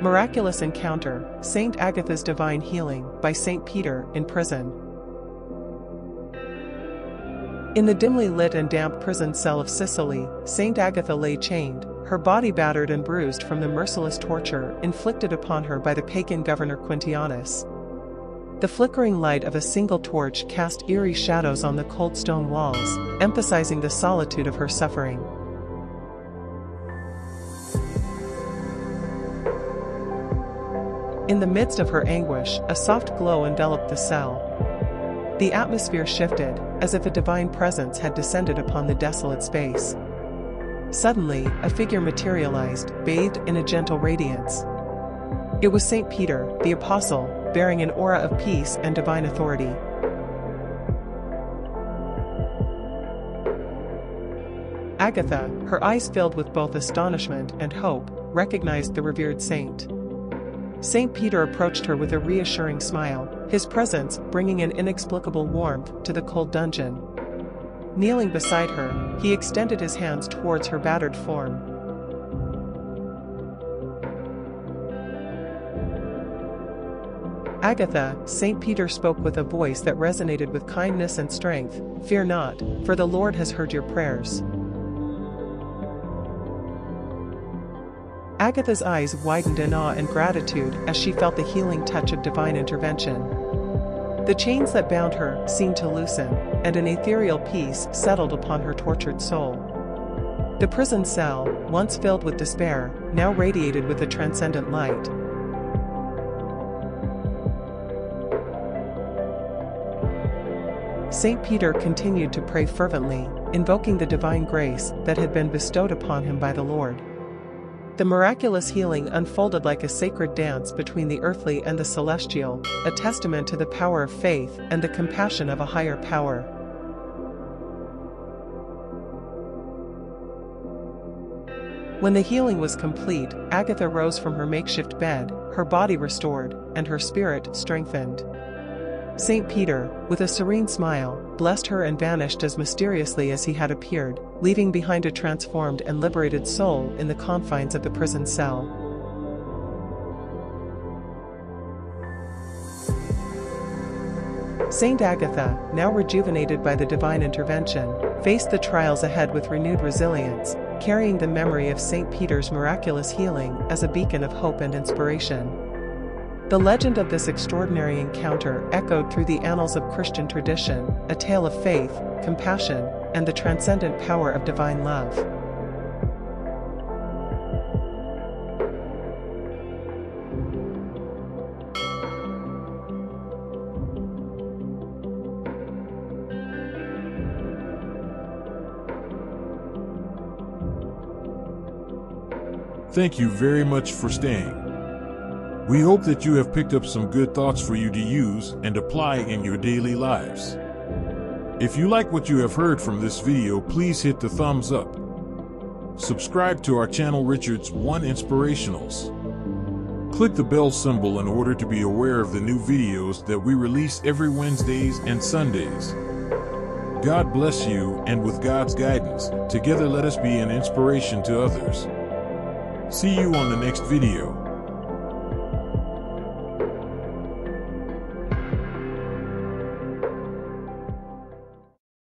Miraculous Encounter, Saint Agatha's Divine Healing, by Saint Peter, in prison. In the dimly lit and damp prison cell of Sicily, Saint Agatha lay chained, her body battered and bruised from the merciless torture inflicted upon her by the pagan governor Quintianus. The flickering light of a single torch cast eerie shadows on the cold stone walls, emphasizing the solitude of her suffering. In the midst of her anguish, a soft glow enveloped the cell. The atmosphere shifted, as if a divine presence had descended upon the desolate space. Suddenly, a figure materialized, bathed in a gentle radiance. It was St. Peter, the Apostle, bearing an aura of peace and divine authority. Agatha, her eyes filled with both astonishment and hope, recognized the revered saint. St. Peter approached her with a reassuring smile, his presence bringing an inexplicable warmth to the cold dungeon. Kneeling beside her, he extended his hands towards her battered form. Agatha, St. Peter spoke with a voice that resonated with kindness and strength, Fear not, for the Lord has heard your prayers. Agatha's eyes widened in awe and gratitude as she felt the healing touch of divine intervention. The chains that bound her seemed to loosen, and an ethereal peace settled upon her tortured soul. The prison cell, once filled with despair, now radiated with a transcendent light. St. Peter continued to pray fervently, invoking the divine grace that had been bestowed upon him by the Lord. The miraculous healing unfolded like a sacred dance between the earthly and the celestial, a testament to the power of faith and the compassion of a higher power. When the healing was complete, Agatha rose from her makeshift bed, her body restored, and her spirit strengthened. St. Peter, with a serene smile, blessed her and vanished as mysteriously as he had appeared, leaving behind a transformed and liberated soul in the confines of the prison cell. Saint Agatha, now rejuvenated by the divine intervention, faced the trials ahead with renewed resilience, carrying the memory of Saint Peter's miraculous healing as a beacon of hope and inspiration. The legend of this extraordinary encounter echoed through the annals of Christian tradition, a tale of faith, compassion, and the transcendent power of divine love. Thank you very much for staying. We hope that you have picked up some good thoughts for you to use and apply in your daily lives. If you like what you have heard from this video, please hit the thumbs up. Subscribe to our channel RichardzOne Inspirationals. Click the bell symbol in order to be aware of the new videos that we release every Wednesdays and Sundays. God bless you, and with God's guidance, together let us be an inspiration to others. See you on the next video.